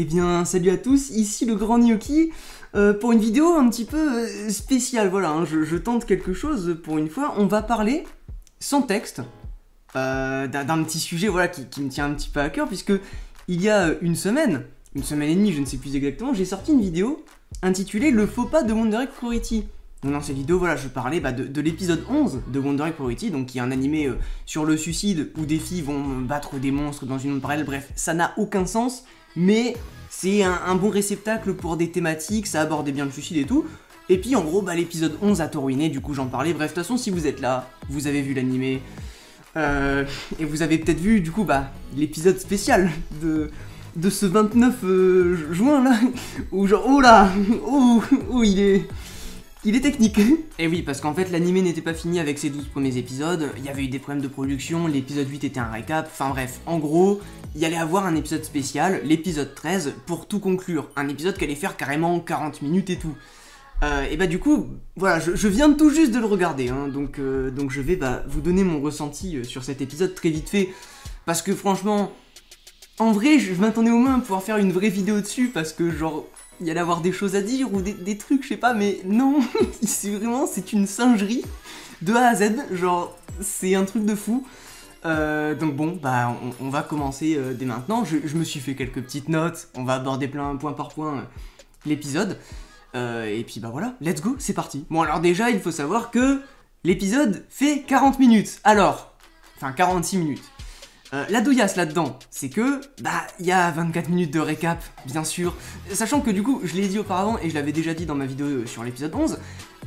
Eh bien, salut à tous, ici le grand Gnocchi euh, pour une vidéo un petit peu euh, spéciale. Voilà, hein, je, tente quelque chose pour une fois. On va parler sans texte euh, d'un petit sujet voilà, qui, me tient un petit peu à cœur, puisque il y a une semaine, une semaine et demie, je ne sais plus exactement, j'ai sorti une vidéo intitulée Le faux pas de Wonder Egg Priority. Dans cette vidéo, voilà, je parlais bah, de, de l'épisode 11 de Wonder Egg Priority, donc qui est un animé sur le suicide où des filles vont battre des monstres dans une monde parallèle. Bref, ça n'a aucun sens, mais c'est un, bon réceptacle pour des thématiques, ça abordait bien le suicide et tout. Et puis en gros, bah, l'épisode 11 a tout ruiné, du coup j'en parlais. Bref, de toute façon, si vous êtes là, vous avez vu l'animé. Euh, et vous avez peut-être vu du coup bah, l'épisode spécial de, de ce 29 euh, juin là, où genre, oh là, oh, oh il est... Il est technique. Et oui, parce qu'en fait, l'animé n'était pas fini avec ses 12 premiers épisodes, il y avait eu des problèmes de production, l'épisode 8 était un récap, enfin bref, en gros, il y allait avoir un épisode spécial, l'épisode 13, pour tout conclure. Un épisode qui allait faire carrément 40 minutes et tout. Euh, et bah du coup, voilà, je, viens tout juste de le regarder, hein, donc, euh, donc je vais bah, vous donner mon ressenti euh, sur cet épisode très vite fait, parce que franchement, en vrai, je m'attendais au moins à pouvoir faire une vraie vidéo dessus, parce que genre, il y allait avoir des choses à dire, ou des, trucs, je sais pas, mais non, c'est vraiment, c'est une singerie, de A à Z, genre, c'est un truc de fou. Euh, donc bon, bah on, va commencer euh, dès maintenant. Je, me suis fait quelques petites notes. On va aborder plein point par point euh, l'épisode. Et puis bah voilà, let's go, c'est parti. Bon alors déjà, il faut savoir que l'épisode fait 40 minutes. Alors, enfin 46 minutes. Euh, la douillasse là-dedans, c'est que, bah, il y a 24 minutes de récap, bien sûr. Sachant que du coup, je l'ai dit auparavant et je l'avais déjà dit dans ma vidéo sur l'épisode 11,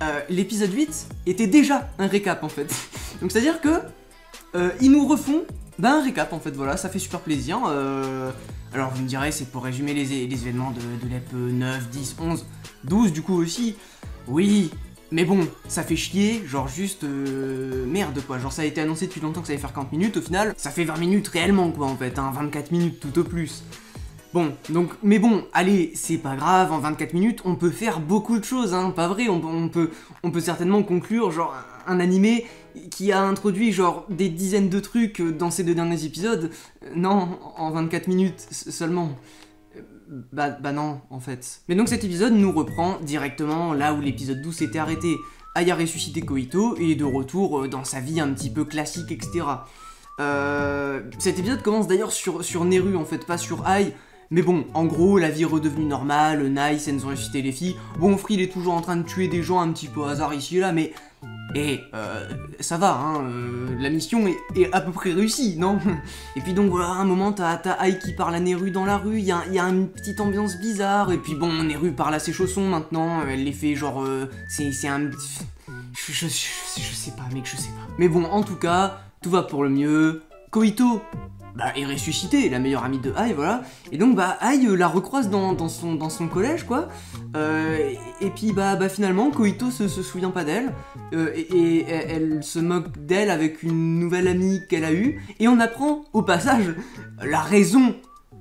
euh, l'épisode 8 était déjà un récap en fait. Donc c'est-à-dire que, euh, ils nous refont bah, un récap en fait, voilà, ça fait super plaisir. Alors vous me direz, c'est pour résumer les, événements de, de l'EP 9, 10, 11, 12 du coup aussi. Oui, mais bon, ça fait chier, genre juste euh, merde quoi. Genre ça a été annoncé depuis longtemps que ça allait faire 40 minutes, au final, ça fait 20 minutes réellement quoi en fait, hein, 24 minutes tout au plus. Bon, donc, mais bon, allez, c'est pas grave, en 24 minutes, on peut faire beaucoup de choses, hein, pas vrai, on, peut, certainement conclure, genre, un animé qui a introduit, genre, des dizaines de trucs dans ces deux derniers épisodes, Euh, non, en 24 minutes seulement. Bah, bah non, en fait. Mais donc cet épisode nous reprend directement là où l'épisode 12 s'était arrêté. Aya ressuscité Koito et est de retour euh, dans sa vie un petit peu classique, etc. Euh, cet épisode commence d'ailleurs sur, sur Neru en fait, pas sur Ai. Mais bon, en gros, la vie est redevenue normale, Nice, elles ont ressuscité les filles. Bon, Frill est toujours en train de tuer des gens un petit peu hasard ici et là, mais... Eh, euh, ça va, hein, euh, la mission est, à peu près réussie, non? Et puis donc voilà, à un moment, t'as Ai qui parle à Neru dans la rue, il y a, y a une petite ambiance bizarre, et puis bon, Neru parle à ses chaussons maintenant, elle les fait genre... euh, c'est c'est un... Je, je, je, je sais pas, mec, je sais pas. Mais bon, en tout cas, tout va pour le mieux. Koito, bah, est ressuscité, la meilleure amie de Ai, voilà. Et donc, bah, Ai euh, la recroise dans, dans, son, dans son collège, quoi. Euh, et, puis, bah, bah, finalement, Koito se, se souvient pas d'elle. Euh, et, elle, se moque d'elle avec une nouvelle amie qu'elle a eue. Et on apprend, au passage, la raison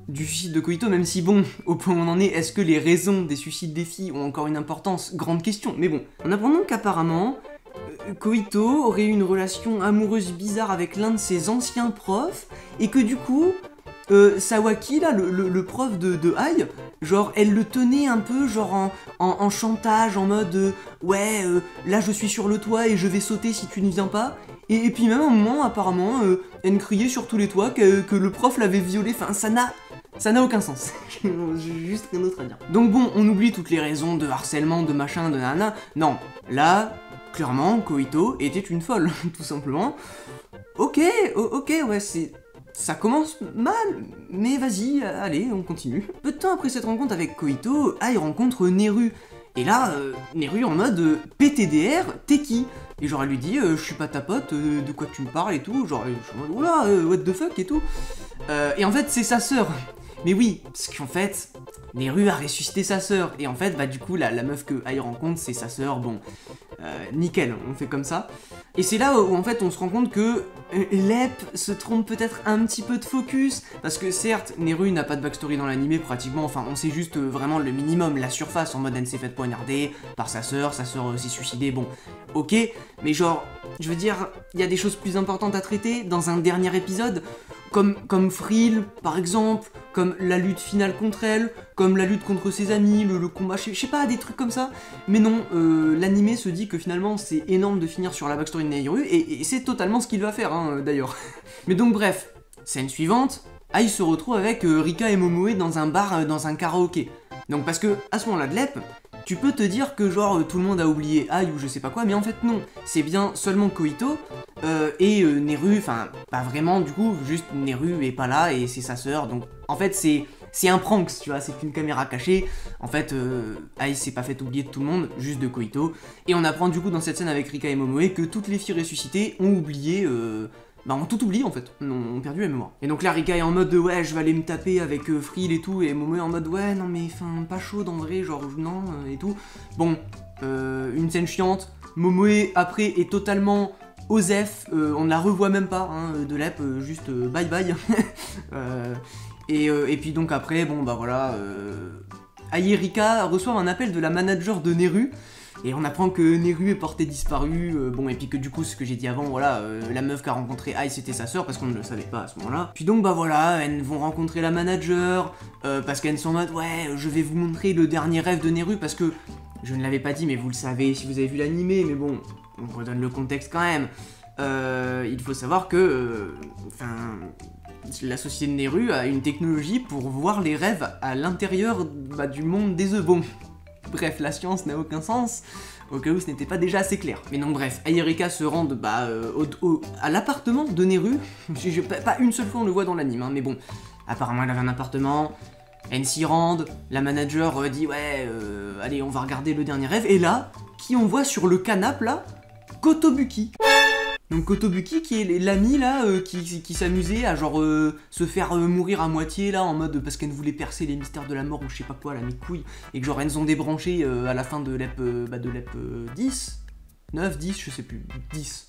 du suicide de Koito, même si bon, au point où on en est, est-ce que les raisons des suicides des filles ont encore une importance? Grande question. Mais bon, on apprend donc qu'apparemment, Koito aurait eu une relation amoureuse bizarre avec l'un de ses anciens profs, et que du coup, euh, Sawaki, là, le, prof de, de Ai, genre, elle le tenait un peu, genre, en, chantage, en mode, euh, ouais, euh, là je suis sur le toit et je vais sauter si tu ne viens pas. Et, puis même à un moment, apparemment, euh, elle criait sur tous les toits que, que le prof l'avait violée, enfin, ça n'a... Ça n'a aucun sens. J'ai juste rien d'autre à dire. Donc bon, on oublie toutes les raisons de harcèlement, de machin, de nana. Non, là, clairement, Koito était une folle, tout simplement. Ok, ok, ouais, c'est... Ça commence mal, mais vas-y, allez, on continue. Peu de temps après cette rencontre avec Koito, Ai rencontre Neru. Et là, euh, Neru en mode euh, PTDR, t'es qui Et genre elle lui dit, euh, je suis pas ta pote, de quoi tu me parles et tout. Genre, je suis en mode, oula, what the fuck et tout. Et en fait, c'est sa sœur. Mais oui, parce qu'en fait, Neru a ressuscité sa sœur. Et en fait, bah du coup, la, meuf que Ai rencontre, c'est sa sœur. Bon, euh, nickel, on fait comme ça. Et c'est là où en fait on se rend compte que euh, Lep se trompe peut-être un petit peu de focus, parce que certes, Neru n'a pas de backstory dans l'animé pratiquement, enfin on sait juste euh, vraiment le minimum, la surface, en mode elle s'est faite poignarder par sa sœur, sa sœur s'est suicidée, bon, ok, mais genre, je veux dire, il y a des choses plus importantes à traiter dans un dernier épisode, comme, comme Frill par exemple, comme la lutte finale contre elle, comme la lutte contre ses amis, le, combat, je sais pas, des trucs comme ça. Mais non, euh, l'animé se dit que finalement c'est énorme de finir sur la backstory de Nehru, et, c'est totalement ce qu'il va faire hein, d'ailleurs. Mais donc bref, scène suivante, Ai se retrouve avec euh, Rika et Momoe dans un bar, euh, dans un karaoké. Donc parce que à ce moment-là de l'EP, tu peux te dire que genre tout le monde a oublié Ai ou je sais pas quoi, mais en fait non, c'est bien seulement Koito euh, et euh, Neru, enfin pas vraiment du coup, juste Neru est pas là et c'est sa sœur, donc en fait c'est c'est un prank, tu vois, c'est une caméra cachée. En fait, euh, Ai s'est pas fait oublier de tout le monde, juste de Koito. Et on apprend du coup dans cette scène avec Rika et Momoe que toutes les filles ressuscitées ont oublié euh, bah on tout oublie en fait, on, a perdu la mémoire. Et donc là Rika est en mode de ouais je vais aller me taper avec euh, et tout, et Momo est en mode ouais non mais enfin pas chaud en vrai, genre non euh, et tout. Bon, euh, une scène chiante, Momoe après est totalement Osef, on ne la revoit même pas hein, de l'EP, juste bye bye. et, et, puis donc après, bon bah voilà, Rika reçoit un appel de la manager de Neru, et on apprend que Neru est porté disparu, euh, bon, et puis que du coup, ce que j'ai dit avant, voilà, euh, la meuf qu'a rencontré Ai, c'était sa sœur, parce qu'on ne le savait pas à ce moment-là. Puis donc, bah voilà, elles vont rencontrer la manager, euh, parce qu'elles sont en mode, ouais, je vais vous montrer le dernier rêve de Neru, parce que, je ne l'avais pas dit, mais vous le savez si vous avez vu l'animé, mais bon, on redonne le contexte quand même. il faut savoir que, enfin, la société de Neru a une technologie pour voir les rêves à l'intérieur bah, du monde des œufs. Bon, Bref, la science n'a aucun sens, au cas où ce n'était pas déjà assez clair. Mais non, bref, Ayerika se rend bah, euh, à l'appartement de Neru. pas une seule fois on le voit dans l'anime, hein, mais bon, apparemment elle avait un appartement. Elle s'y rend, la manager euh, dit ouais, euh, allez, on va regarder le dernier rêve. Et là, qui on voit sur le canapé là? Kotobuki. Donc Kotobuki qui est l'ami là euh, qui, s'amusait à genre euh, se faire euh, mourir à moitié là en mode parce qu'elle voulait percer les mystères de la mort ou je sais pas quoi la mes couilles et que genre elles ont débranché à la fin de l'EP bah, de l'EP 10 9 10 je sais plus 10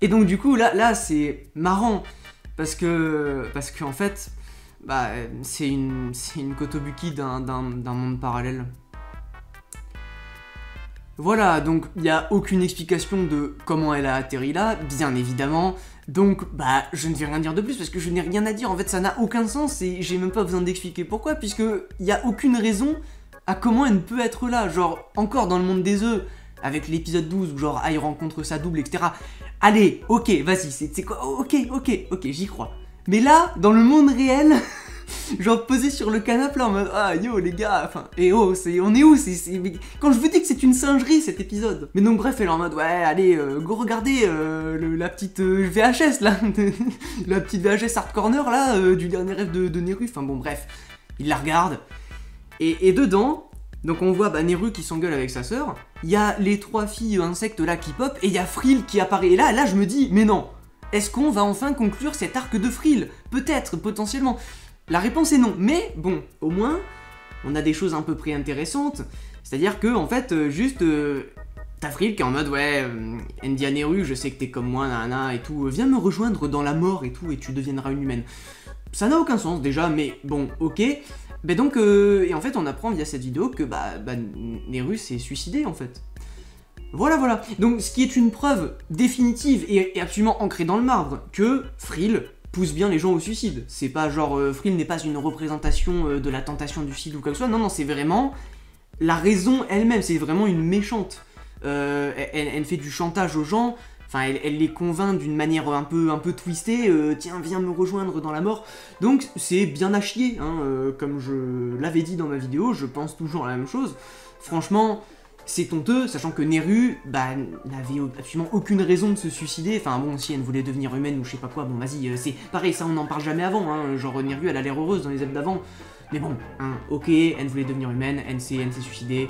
Et donc du coup là là c'est marrant parce que parce en fait bah c'est une c'est une Kotobuki d'un monde parallèle voilà, donc il n'y a aucune explication de comment elle a atterri là, bien évidemment. Donc, bah, je ne vais rien dire de plus parce que je n'ai rien à dire. En fait, ça n'a aucun sens et j'ai même pas besoin d'expliquer pourquoi, puisque il n'y a aucune raison à comment elle ne peut être là. Genre, encore dans le monde des œufs, avec l'épisode 12 où genre, Aïe rencontre sa double, etc. Allez, ok, vas-y, c'est quoi? Ok, ok, ok, j'y crois. Mais là, dans le monde réel. genre posé sur le canapé là en mode ah yo les gars, enfin et oh c'est on est où c'est quand je vous dis que c'est une singerie cet épisode. Mais donc bref elle est en mode ouais allez euh, go regarder euh, la petite euh, VHS là, la petite VHS Art Corner là du dernier rêve de, Neru. Enfin bon bref, il la regarde et, dedans donc on voit bah, Neru qui s'engueule avec sa sœur. Il y a les trois filles insectes là qui pop et il y a Frill qui apparaît. Et là là je me dis mais non. Est-ce qu'on va enfin conclure cet arc de Frill? Peut-être, potentiellement. La réponse est non, mais bon, au moins, on a des choses un peu près intéressantes. C'est-à-dire que, en fait, euh, juste, euh, Tafril qui est en mode, ouais, euh, Indianeru, je sais que t'es comme moi, nana, et tout, viens me rejoindre dans la mort et tout, et tu deviendras une humaine. Ça n'a aucun sens déjà, mais bon, ok. Mais donc, et en fait, on apprend via cette vidéo que, bah, bah Neru s'est suicidé, en fait. Voilà, voilà. Donc, ce qui est une preuve définitive et, absolument ancrée dans le marbre, que Frill pousse bien les gens au suicide. C'est pas genre euh, Frill n'est pas une représentation euh, de la tentation du suicide ou quoi que ce soit. Non, non, c'est vraiment la raison elle-même. C'est vraiment une méchante. Euh, elle, fait du chantage aux gens. Enfin, elle, les convainc d'une manière un peu, un peu twistée. Tiens, viens me rejoindre dans la mort. Donc, c'est bien à chier. Hein, comme je l'avais dit dans ma vidéo, je pense toujours la même chose. Franchement, c'est honteux, sachant que Neru bah, n'avait absolument aucune raison de se suicider. Enfin bon, si elle voulait devenir humaine ou je sais pas quoi, bon vas-y, euh, c'est pareil, ça on n'en parle jamais avant. Hein. Genre Neru, elle a l'air heureuse dans les aides d'avant. Mais bon, hein, ok, elle voulait devenir humaine, elle s'est suicidée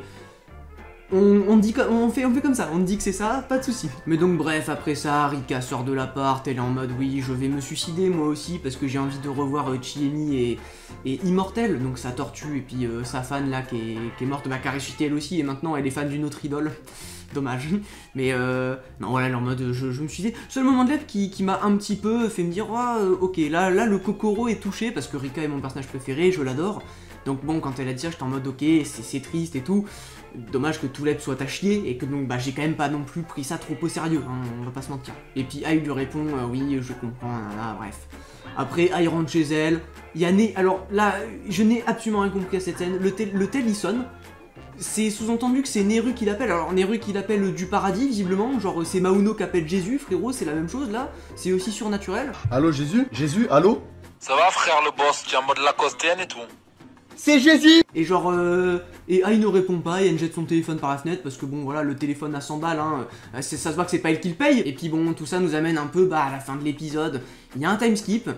on, fait, comme ça, on dit que c'est ça, pas de souci. Mais donc bref, après ça, Rika sort de l'appart, elle est en mode oui, je vais me suicider moi aussi parce que j'ai envie de revoir euh, et, et Immortel, donc sa tortue et puis euh, sa fan là qui est, morte, bah, qui a elle aussi et maintenant elle est fan d'une autre idole. Dommage. Mais euh, non, voilà, elle est en mode je, me suis dit. Seul moment de lettre qui, m'a un petit peu fait me dire, oh, ok, là, là le Kokoro est touché parce que Rika est mon personnage préféré, je l'adore. Donc bon, quand elle a dit ça, j'étais en mode ok, c'est triste et tout. Dommage que tout l'aide soit à chier et que donc bah j'ai quand même pas non plus pris ça trop au sérieux, hein, on va pas se mentir. Et puis Aïe lui répond euh, oui je comprends, là, bref. Après, elle rentre chez elle. Il y a Né. Alors là, je n'ai absolument rien compris à cette scène. Le tel, le tel il sonne. C'est sous-entendu que c'est Neru qui l'appelle. Alors Neru qui l'appelle du paradis, visiblement. Genre c'est Mauno qui appelle Jésus, frérot, c'est la même chose là. C'est aussi surnaturel. Allô Jésus? Jésus, allô? Ça va frère le boss, tu es en mode Lacostienne et tout C'est Jésus Et genre, euh, et ah, il ne répond pas, et elle jette son téléphone par la fenêtre parce que bon, voilà, le téléphone à 100 balles, hein, euh, ça se voit que c'est pas elle qui le paye. Et puis bon, tout ça nous amène un peu bah, à la fin de l'épisode. Il y a un time skip.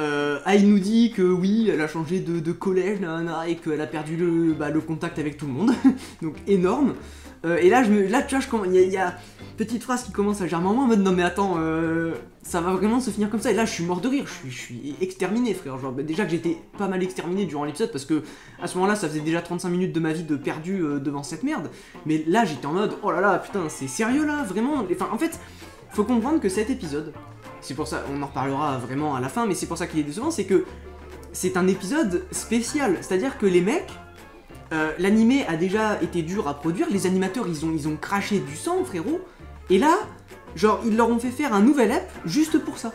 Euh, nous dit que oui, elle a changé de, de collège, nanana, et qu'elle a perdu le, bah, le contact avec tout le monde. Donc énorme. Euh, et là, je là, tu vois, il y, y a petite phrase qui commence à germer en moi en mode non mais attends, euh, ça va vraiment se finir comme ça. Et là, je suis mort de rire, je suis, exterminé, frère. Genre, déjà que j'étais pas mal exterminé durant l'épisode parce que à ce moment-là, ça faisait déjà 35 minutes de ma vie de perdu euh, devant cette merde. Mais là, j'étais en mode oh là là, putain, c'est sérieux là, vraiment. En fait, faut comprendre que cet épisode, c'est pour ça, on en reparlera vraiment à la fin, mais c'est pour ça qu'il est décevant, c'est que c'est un épisode spécial. C'est-à-dire que les mecs, euh, l'animé a déjà été dur à produire, les animateurs ils ont, ils ont craché du sang, frérot, et là, genre, ils leur ont fait faire un nouvel ep juste pour ça.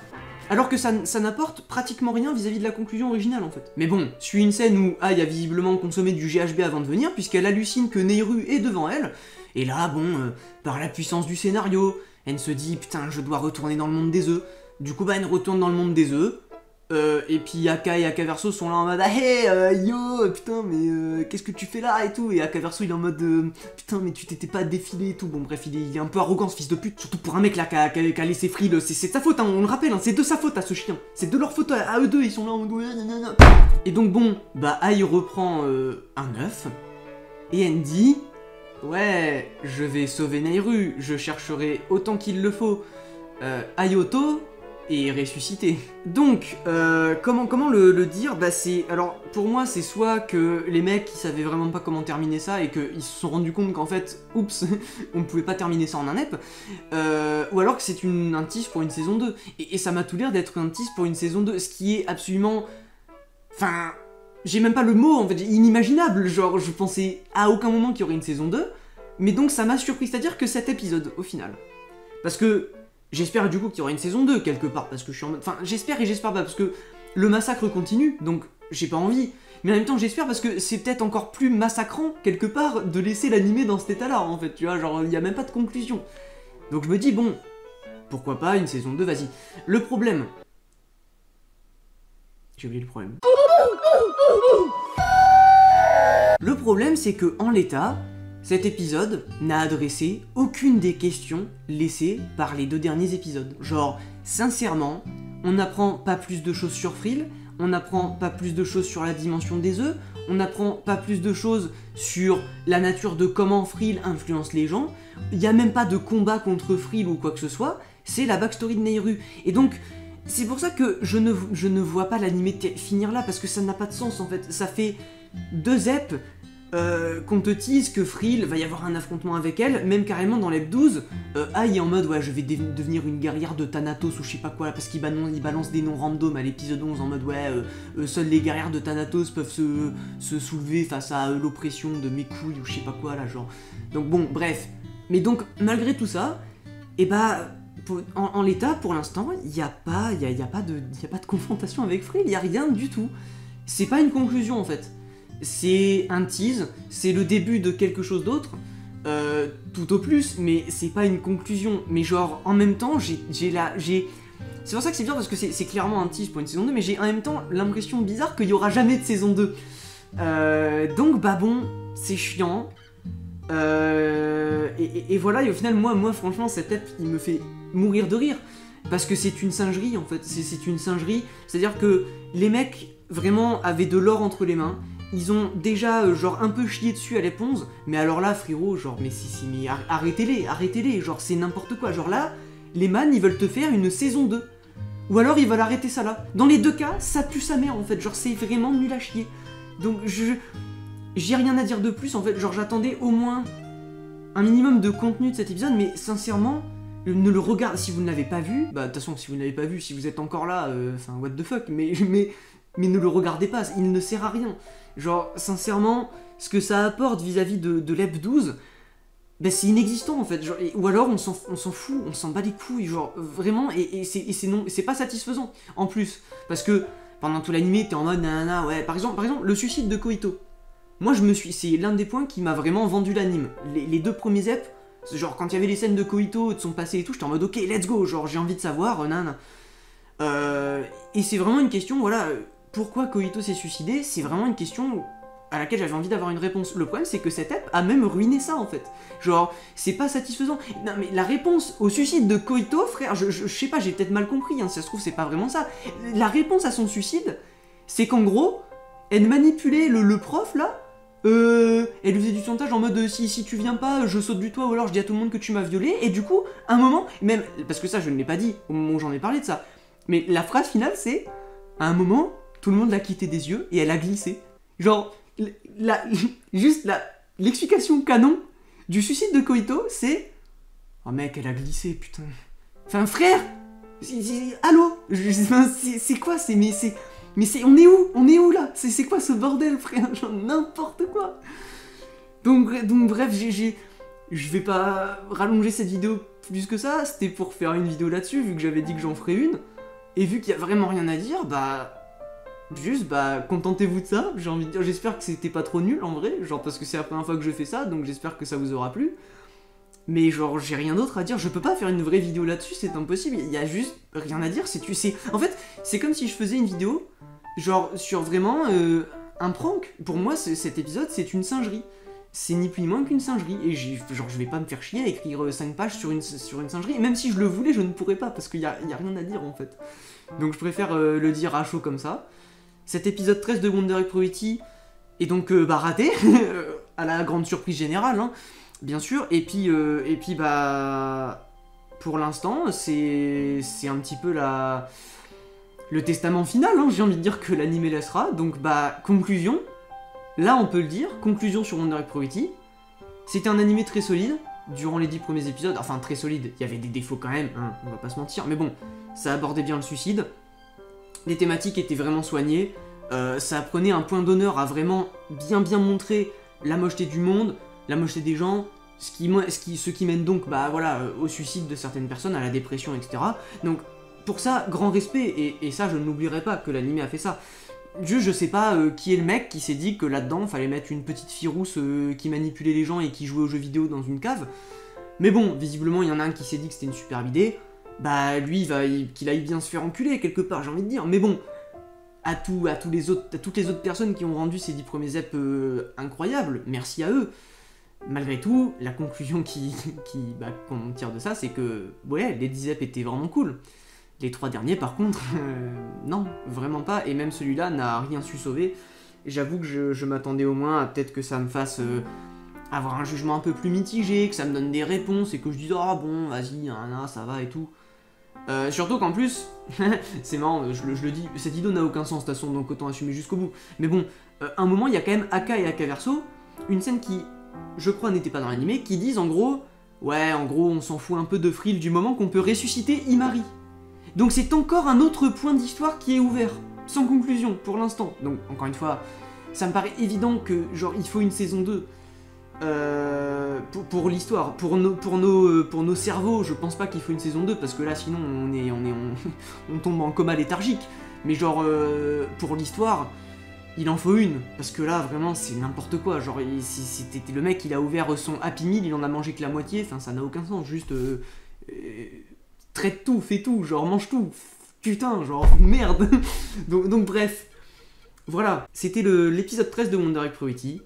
Alors que ça, n'apporte pratiquement rien vis-à-vis de la conclusion originale en fait. Mais bon, suit une scène où Aïe a visiblement consommé du GHB avant de venir, puisqu'elle hallucine que Nehru est devant elle, et là, bon, euh, par la puissance du scénario, elle se dit putain, je dois retourner dans le monde des œufs. Du coup, bah, elle retourne dans le monde des œufs. Euh, et puis Aka et Akaverso sont là en mode ah, hey euh, yo putain mais euh, qu'est-ce que tu fais là et tout. Et Akaverso il est en mode euh, putain mais tu t'étais pas défilé et tout. Bon bref il est, un peu arrogant ce fils de pute surtout pour un mec là qui a, laissé Frill c'est sa faute hein, on le rappelle hein, c'est de sa faute à ce chien. C'est de leur faute à, eux deux ils sont là en mode et donc bon bah Aïe reprend un œuf. Et dit ouais je vais sauver Nairu je chercherai autant qu'il le faut. Ayoto et ressuscité. Donc, euh, comment, le, dire? Bah c'est... Alors, pour moi, c'est soit que les mecs, ils savaient vraiment pas comment terminer ça et qu'ils se sont rendus compte qu'en fait, oups, on pouvait pas terminer ça en un ep, euh, ou alors que c'est un tease pour une saison 2. Et, et ça m'a tout l'air d'être un tease pour une saison 2, ce qui est absolument... Enfin... J'ai même pas le mot, en fait, inimaginable, genre, je pensais à aucun moment qu'il y aurait une saison 2, mais donc ça m'a surpris, c'est-à-dire que cet épisode, au final. Parce que J'espère du coup qu'il y aura une saison 2 quelque part, parce que je suis en. Enfin, j'espère et j'espère pas, parce que le massacre continue, donc j'ai pas envie. Mais en même temps, j'espère parce que c'est peut-être encore plus massacrant, quelque part, de laisser l'animé dans cet état-là, en fait, tu vois, genre, il y a même pas de conclusion. Donc je me dis, bon, pourquoi pas une saison 2, vas-y. Le problème... J'ai oublié le problème. Le problème, c'est que en l'état, cet épisode n'a adressé aucune des questions laissées par les deux derniers épisodes. Genre, sincèrement, on n'apprend pas plus de choses sur Frill, on n'apprend pas plus de choses sur la dimension des œufs, on n'apprend pas plus de choses sur la nature de comment Frill influence les gens, il n'y a même pas de combat contre Frill ou quoi que ce soit, c'est la backstory de Nehru. Et donc, c'est pour ça que je ne, je ne vois pas l'animé finir là, parce que ça n'a pas de sens en fait. Ça fait deux ep euh, qu'on te tease que Frill va y avoir un affrontement avec elle, même carrément dans l'ep 12, euh, en mode ouais je vais devenir une guerrière de Thanatos ou je sais pas quoi, parce qu'il balance, des noms random à l'épisode 11 en mode ouais euh, euh, seules les guerrières de Thanatos peuvent se, soulever face à l'oppression de mes couilles ou je sais pas quoi là genre. Donc bon bref. Mais donc malgré tout ça, et bah pour- en, l'état pour l'instant il n'y a pas y a, y de a pas de confrontation avec Frill, il y a rien du tout. C'est pas une conclusion en fait c'est un tease, c'est le début de quelque chose d'autre, euh, tout au plus, mais c'est pas une conclusion. Mais genre, en même temps, j'ai la... C'est pour ça que c'est bien parce que c'est clairement un tease pour une saison 2, mais j'ai en même temps l'impression bizarre qu'il y aura jamais de saison 2. Euh, donc bah bon, c'est chiant. Euh, et, voilà, et au final, moi, moi franchement, cette tête, il me fait mourir de rire. Parce que c'est une singerie en fait, c'est une singerie. C'est-à-dire que les mecs vraiment avaient de l'or entre les mains. Ils ont déjà euh, genre un peu chié dessus à l'éponge, mais alors là frérot, genre mais si si mais ar- arrêtez-les, arrêtez-les, genre c'est n'importe quoi. Genre là, les man ils veulent te faire une saison 2. Ou alors ils veulent arrêter ça là. Dans les deux cas, ça pue sa mère en fait, genre c'est vraiment nul à chier. Donc je j'ai rien à dire de plus en fait, genre j'attendais au moins un minimum de contenu de cet épisode, mais sincèrement, ne le regarde si vous ne l'avez pas vu. Bah de toute façon, si vous ne l'avez pas vu, si vous êtes encore là, euh, enfin what the fuck, mais ne le regardez pas, il ne sert à rien. Genre sincèrement, ce que ça apporte vis-à-vis de, l'EP 12, bah, c'est inexistant en fait. Ou alors on s'en fout, on s'en bat les couilles, genre vraiment, et, et c'est pas satisfaisant en plus. Parce que pendant tout l'animé, t'es en mode nanana, ouais. Par exemple, par exemple, le suicide de Koito. Moi, je me suis, c'est l'un des points qui m'a vraiment vendu l'anime. Les, deux premiers ep, genre quand il y avait les scènes de Koito, de son passé et tout, j'étais en mode ok, let's go, genre j'ai envie de savoir, euh, nanana. Euh, et c'est vraiment une question, voilà, euh, pourquoi Koito s'est suicidé C'est vraiment une question à laquelle j'avais envie d'avoir une réponse. Le problème, c'est que cette ep a même ruiné ça en fait. Genre, c'est pas satisfaisant. Non, mais la réponse au suicide de Koito, frère, je, sais pas, j'ai peut-être mal compris, hein, si ça se trouve, c'est pas vraiment ça. La réponse à son suicide, c'est qu'en gros, elle manipulait le, prof là. Euh, elle faisait du chantage en mode euh, si, si tu viens pas, je saute du toit ou alors je dis à tout le monde que tu m'as violé. Et du coup, un moment, même, parce que ça je ne l'ai pas dit au moment où j'en ai parlé de ça, mais la phrase finale c'est à un moment, tout le monde l'a quitté des yeux et elle a glissé. Genre, la, juste la, l'explication canon du suicide de Koito, c'est Oh mec, elle a glissé, putain. Enfin, frère Allô C'est quoi C'est. Mais c'est. Mais. On est où On est où là? C'est quoi ce bordel, frère? Genre n'importe quoi Donc, donc bref, j'ai- Je vais pas rallonger cette vidéo plus que ça, c'était pour faire une vidéo là-dessus, vu que j'avais dit que j'en ferais une. Et vu qu'il y a vraiment rien à dire, bah. Juste, bah, contentez-vous de ça. J'ai envie de dire, j'espère que c'était pas trop nul en vrai, genre parce que c'est la première fois que je fais ça, donc j'espère que ça vous aura plu. Mais genre, j'ai rien d'autre à dire, je peux pas faire une vraie vidéo là-dessus, c'est impossible, il y a juste rien à dire, c'est tu sais. En fait, c'est comme si je faisais une vidéo, genre, sur vraiment euh, un prank. Pour moi, cet épisode, c'est une singerie. C'est ni plus ni moins qu'une singerie. Et genre, je vais pas me faire chier à écrire 5 pages sur une, singerie. Même si je le voulais, je ne pourrais pas, parce qu'il y y a rien à dire en fait. Donc je préfère euh, le dire à chaud comme ça. Cet épisode 13 de Wonder Egg Priority est donc euh, bah, raté, à la grande surprise générale, hein, bien sûr. Et puis, euh, bah, pour l'instant, c'est c'est un petit peu la le testament final. hein, J'ai envie de dire que l'anime laissera. Donc bah, conclusion. Là, on peut le dire. Conclusion sur Wonder Egg Priority. C'était un animé très solide durant les 10 premiers épisodes. Enfin, très solide. Il y avait des défauts quand même, hein, on va pas se mentir. Mais bon, ça abordait bien le suicide. Les thématiques étaient vraiment soignées. Euh, ça prenait un point d'honneur à vraiment bien bien montrer la mocheté du monde, la mocheté des gens, ce qui, mène donc bah, voilà, euh, au suicide de certaines personnes, à la dépression, etc. Donc pour ça, grand respect, et, ça je ne l'oublierai pas que l'anime a fait ça. Juste, je sais pas euh, qui est le mec qui s'est dit que là-dedans, fallait mettre une petite fille rousse qui manipulait les gens et qui jouait aux jeux vidéo dans une cave. Mais bon, visiblement, il y en a un qui s'est dit que c'était une superbe idée. Bah, lui, qu'il aille bien se faire enculer quelque part, j'ai envie de dire. Mais bon, à, tout, à, tous les autres, à toutes les autres personnes qui ont rendu ces 10 premiers ep euh, incroyables, merci à eux. Malgré tout, la conclusion qui, bah, qu'on tire de ça, c'est que, ouais, les 10 ep étaient vraiment cool. Les trois derniers, par contre, euh, non, vraiment pas. Et même celui-là n'a rien su sauver. J'avoue que je, m'attendais au moins à peut-être que ça me fasse euh, avoir un jugement un peu plus mitigé, que ça me donne des réponses et que je dise ah bon, vas-y, ça va et tout. Euh, surtout qu'en plus, c'est marrant, je, le- dis, cette idée n'a aucun sens de toute façon, donc autant assumer jusqu'au bout. Mais bon, euh, un moment, il y a quand même Aka et Aka Verso, une scène qui, je crois, n'était pas dans l'animé, qui disent en gros, ouais, en gros, on s'en fout un peu de Frill du moment qu'on peut ressusciter Imari. Donc c'est encore un autre point d'histoire qui est ouvert, sans conclusion pour l'instant. Donc encore une fois, ça me paraît évident que genre il faut une saison 2. Euh, pour, l'histoire, euh, pour nos cerveaux, je pense pas qu'il faut une saison 2 parce que là sinon on, tombe en coma léthargique. Mais genre euh, pour l'histoire, il en faut une parce que là vraiment c'est n'importe quoi. Genre c'était le mec, il a ouvert son Happy Meal, il en a mangé que la moitié, ça n'a aucun sens. Juste traite tout, fais tout, genre mange tout. Putain, genre merde. donc, bref, voilà, c'était l'épisode 13 de Wonder Egg Priority.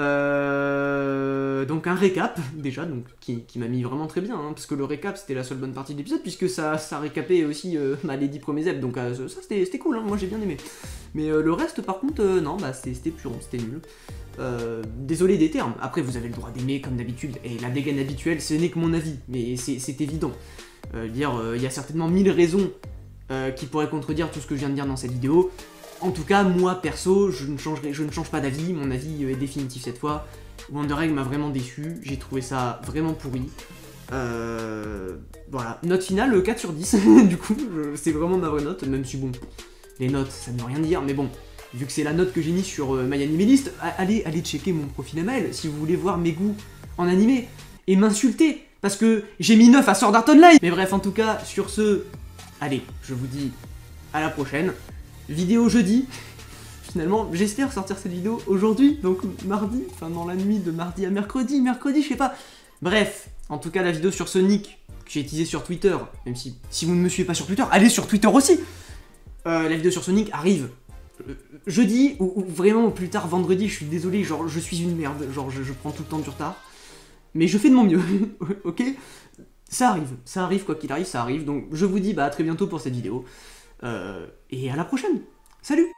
Euh, donc un récap déjà, qui, m'a mis vraiment très bien, hein, parce que le récap c'était la seule bonne partie de l'épisode, puisque ça, ça récapait aussi euh, bah, les 10 premiers ep, donc euh, ça c'était cool, hein, moi j'ai bien aimé. Mais euh, le reste par contre, non, bah c'était puant, c'était nul. Désolé des termes, après vous avez le droit d'aimer comme d'habitude, et la dégaine habituelle ce n'est que mon avis, mais c'est évident. Dire, il y a certainement mille raisons qui pourraient contredire tout ce que je viens de dire dans cette vidéo. En tout cas, moi perso, je ne, change pas d'avis, mon avis euh, est définitif cette fois. Wonder Egg m'a vraiment déçu, j'ai trouvé ça vraiment pourri. Euh, voilà, note finale euh, 4 sur 10, du coup, c'est vraiment ma vraie note, même si bon, les notes ça ne veut rien dire, mais bon, vu que c'est la note que j'ai mise sur euh, My Anime List, a- allez, allez checker mon profil ML si vous voulez voir mes goûts en animé. et m'insulter parce que j'ai mis 9 à Sword Art Online. Mais bref, en tout cas, sur ce, allez, je vous dis à la prochaine. Vidéo jeudi. Finalement, j'espère sortir cette vidéo aujourd'hui, donc mardi, enfin dans la nuit de mardi à mercredi, mercredi, je sais pas. Bref, en tout cas, la vidéo sur Sonic que j'ai utilisée sur Twitter, même si, si vous ne me suivez pas sur Twitter, allez sur Twitter aussi. Euh, la vidéo sur Sonic arrive euh, jeudi ou, vraiment plus tard vendredi. Je suis désolé, genre je suis une merde, genre je, je prends tout le temps du retard, mais je fais de mon mieux, ok? Ça arrive, ça arrive quoi qu'il arrive, ça arrive. Donc je vous dis bah à très bientôt pour cette vidéo et à la prochaine. Salut